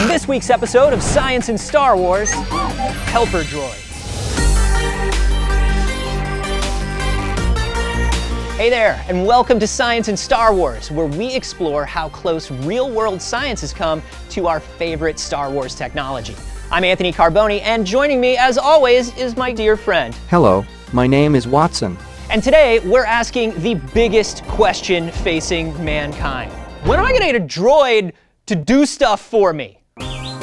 On this week's episode of Science and Star Wars, Helper Droids. Hey there, and welcome to Science and Star Wars, where we explore how close real world science has come to our favorite Star Wars technology. I'm Anthony Carboni, and joining me, as always, is my dear friend. Hello, my name is Watson. And today, we're asking the biggest question facing mankind When am I gonna get a droid to do stuff for me?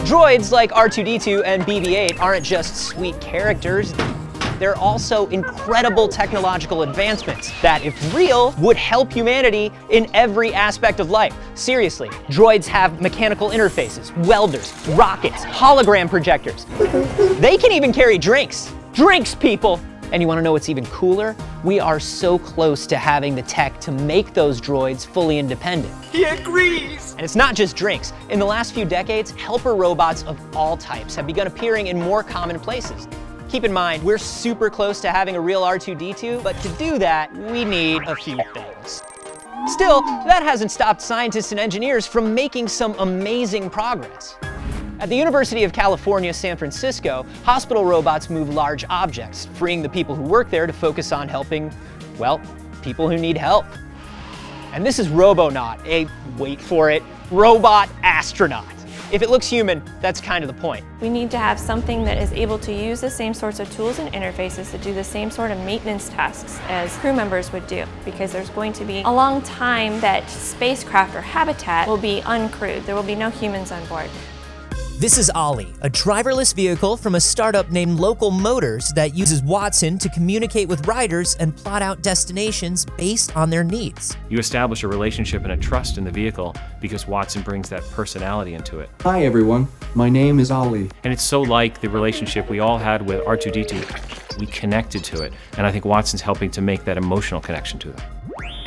Droids like R2D2 and BB 8 aren't just sweet characters they're also incredible technological advancements that, if real, would help humanity in every aspect of life. Seriously, droids have mechanical interfaces, welders, rockets, hologram projectors. They can even carry drinks. Drinks, people! And you wanna know what's even cooler? We are so close to having the tech to make those droids fully independent. He agrees! And it's not just drinks. In the last few decades, helper robots of all types have begun appearing in more common places. Keep in mind, we're super close to having a real R2-D2, but to do that, we need a few things. Still, that hasn't stopped scientists and engineers from making some amazing progress. At the University of California, San Francisco, hospital robots move large objects, freeing the people who work there to focus on helping, well, people who need help. And this is Robonaut, a, wait for it, robot astronaut. If it looks human, that's kind of the point. We need to have something that is able to use the same sorts of tools and interfaces to do the same sort of maintenance tasks as crew members would do because there's going to be a long time that spacecraft or habitat will be uncrewed. There will be no humans on board. This is Ollie, a driverless vehicle from a startup named Local Motors that uses Watson to communicate with riders and plot out destinations based on their needs. You establish a relationship and a trust in the vehicle because Watson brings that personality into it. Hi everyone, my name is Ollie. And it's so like the relationship we all had with R2D2. We connected to it, and I think Watson's helping to make that emotional connection to them.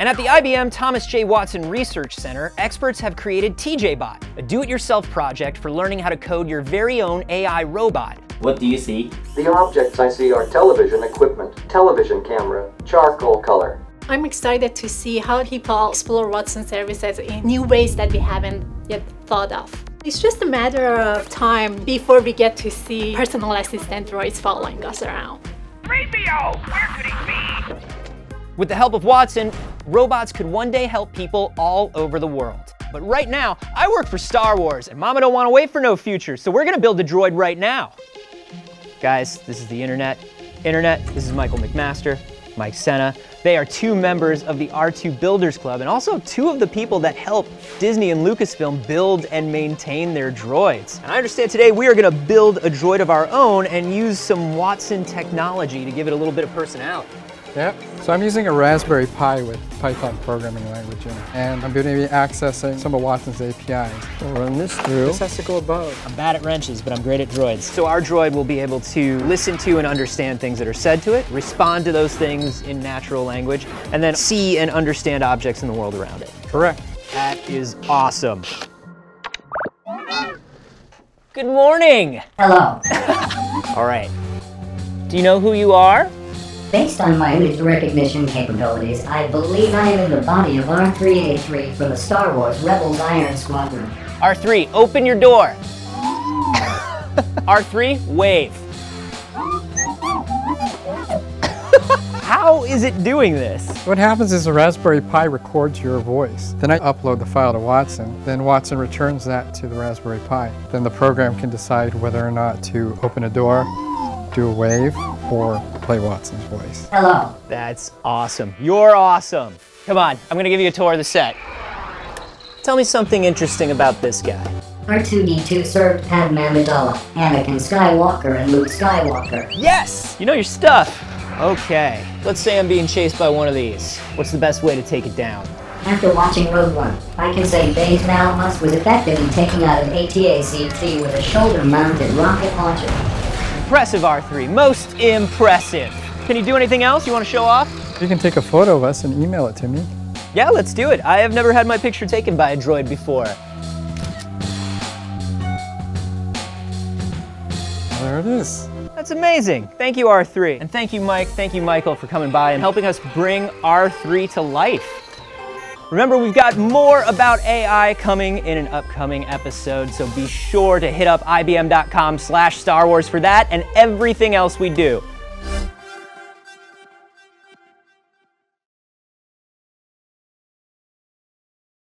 And at the IBM Thomas J. Watson Research Center, experts have created TJBot, a do-it-yourself project for learning how to code your very own AI robot. What do you see? The objects I see are television equipment, television camera, charcoal color. I'm excited to see how he people explore Watson services in new ways that we haven't yet thought of. It's just a matter of time before we get to see personal assistant droids following us around. 3PO! Where could he be? With the help of Watson, robots could one day help people all over the world. But right now, I work for Star Wars, and Mama don't want to wait for no future, so we're gonna build a droid right now. Guys, this is the internet. Internet, this is Michael McMaster, Mike Senna. They are two members of the R2 Builders Club, and also two of the people that help Disney and Lucasfilm build and maintain their droids. And I understand today we are gonna build a droid of our own and use some Watson technology to give it a little bit of personality. Yep. So I'm using a Raspberry Pi with Python programming language in it. And I'm going to be accessing some of Watson's APIs. We'll run this through. This has to go above. I'm bad at wrenches, but I'm great at droids. So our droid will be able to listen to and understand things that are said to it, respond to those things in natural language, and then see and understand objects in the world around it. Correct. That is awesome. Good morning. Hello. All right. Do you know who you are? Based on my image recognition capabilities, I believe I am in the body of R3A3 from the Star Wars Rebels Iron Squadron. R3, open your door. R3, wave. How is it doing this? What happens is the Raspberry Pi records your voice. Then I upload the file to Watson. Then Watson returns that to the Raspberry Pi. Then the program can decide whether or not to open a door, do a wave, or play Watson's voice. Hello. That's awesome. You're awesome. Come on, I'm gonna give you a tour of the set. Tell me something interesting about this guy. R2-D2 served Padme Amidala, Anakin Skywalker, and Luke Skywalker. Yes! You know your stuff. Okay, let's say I'm being chased by one of these. What's the best way to take it down? After watching Rogue One, I can say Baze Malbus was effective in taking out an AT-ACT with a shoulder-mounted rocket launcher. Impressive, R3. Most impressive. Can you do anything else you want to show off? You can take a photo of us and email it to me. Yeah, let's do it. I have never had my picture taken by a droid before. There it is. That's amazing. Thank you, R3. And thank you, Mike. Thank you, Michael, for coming by and helping us bring R3 to life. Remember, we've got more about AI coming in an upcoming episode, so be sure to hit up ibm.com slash Star Wars for that and everything else we do.